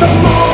the more